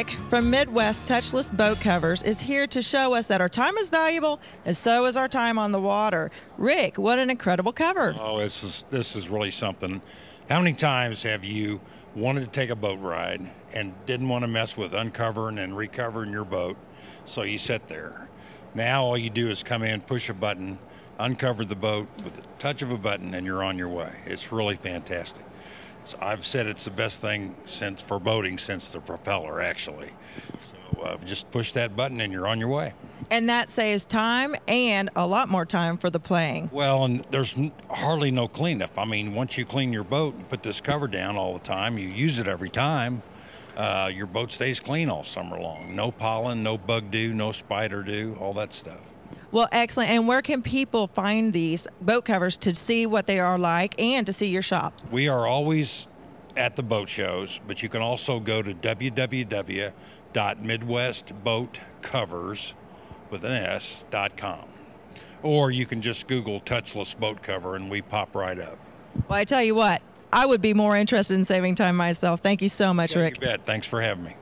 Rick from Midwest Touchless Boat Covers is here to show us that our time is valuable and so is our time on the water. Rick, what an incredible cover. Oh, this is this is really something. How many times have you wanted to take a boat ride and didn't want to mess with uncovering and recovering your boat? So you sit there. Now all you do is come in, push a button, uncover the boat with the touch of a button, and you're on your way. It's really fantastic. It's, I've said it's the best thing since for boating since the propeller, actually. So uh, just push that button and you're on your way. And that saves time and a lot more time for the playing. Well, and there's n- hardly no cleanup. I mean, once you clean your boat and put this cover down all the time, you use it every time. Uh, your boat stays clean all summer long. No pollen, no bug dew, no spider dew, all that stuff. Well, excellent. And where can people find these boat covers to see what they are like and to see your shop? We are always at the boat shows, but you can also go to www.midwestboatcovers with an S.com. Or you can just Google touchless boat cover and we pop right up. Well, I tell you what, I would be more interested in saving time myself. Thank you so much, Yeah, Rick. You bet. Thanks for having me.